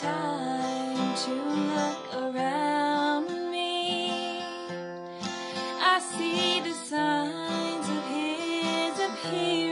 time to look around me. I see the signs of his appearance.